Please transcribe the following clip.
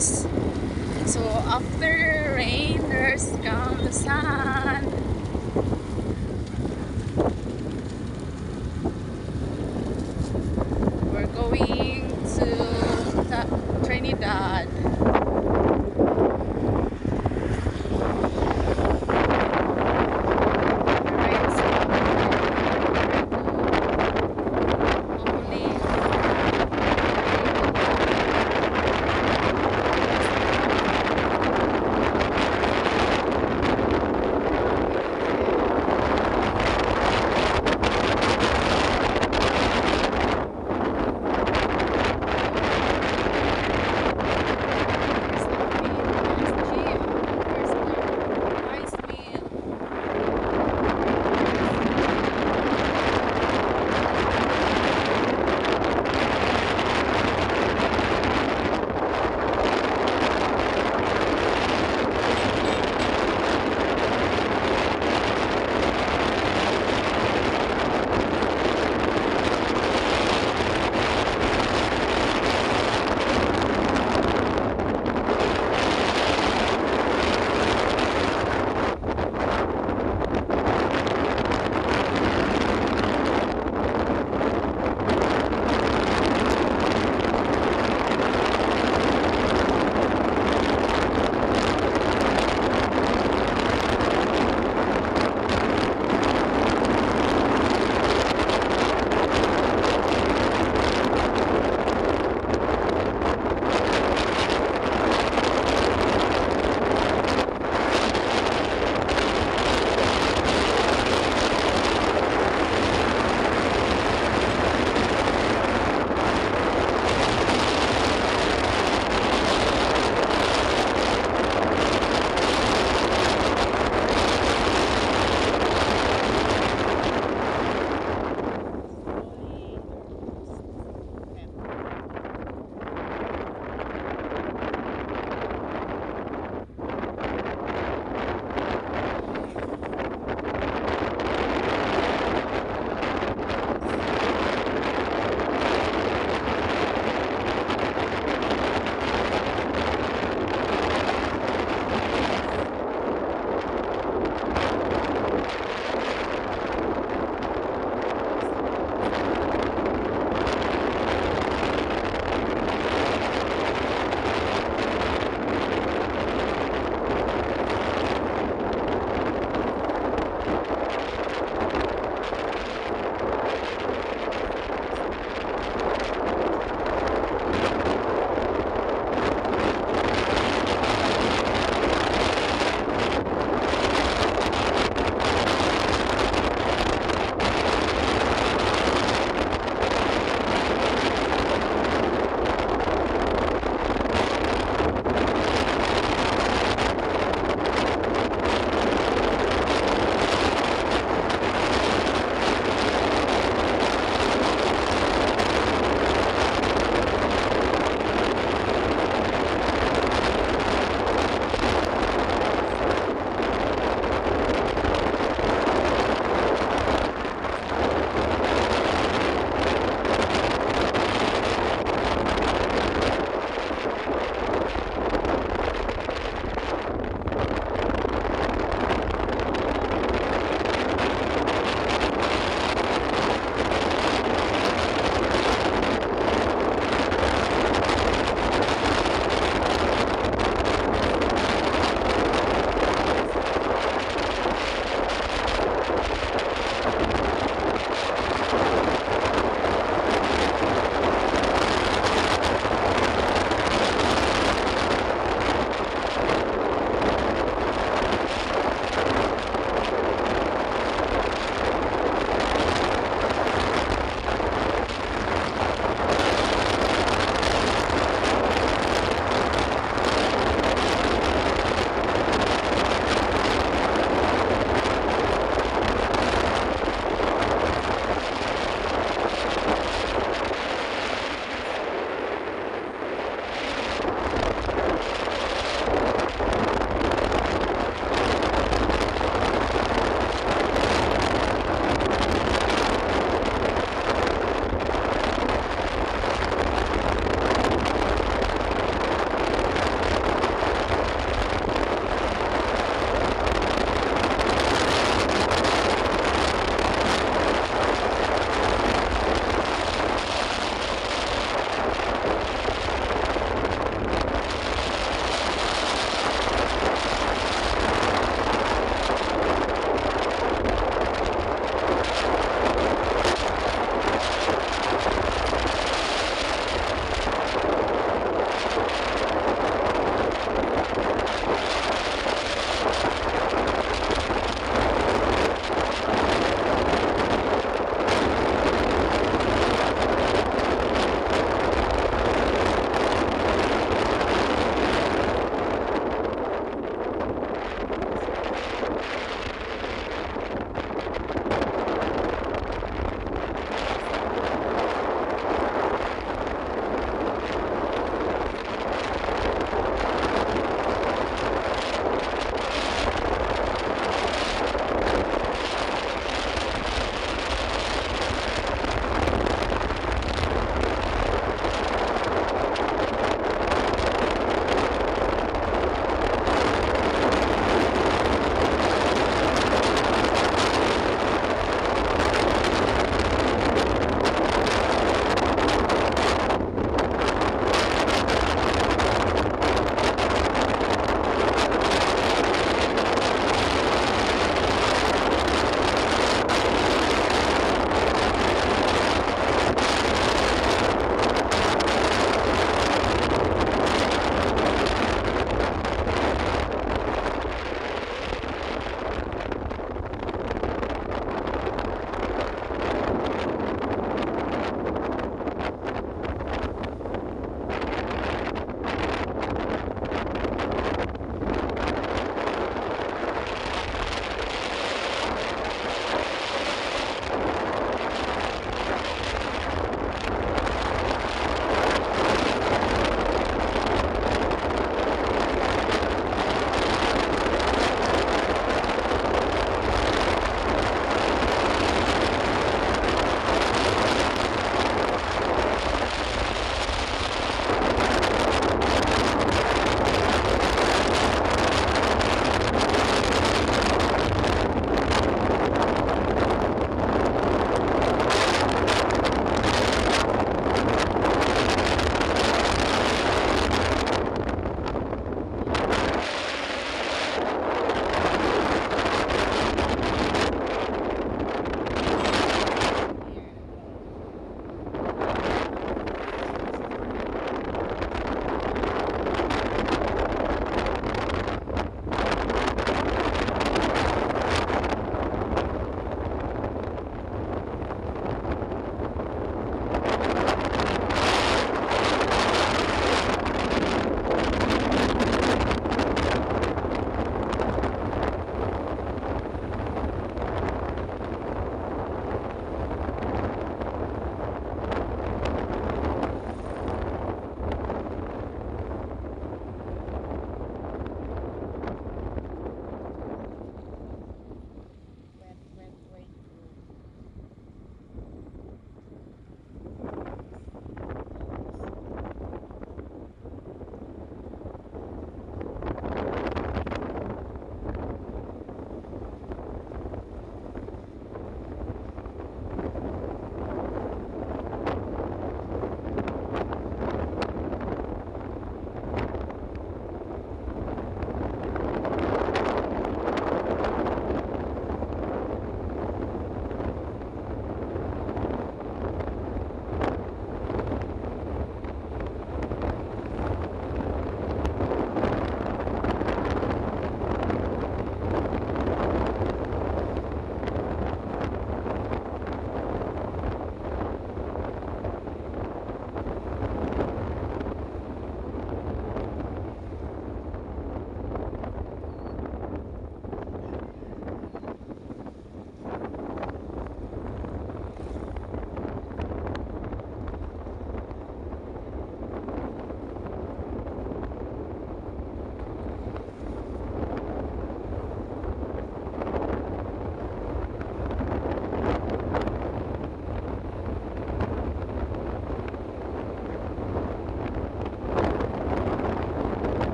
So after rain, there's come the sun.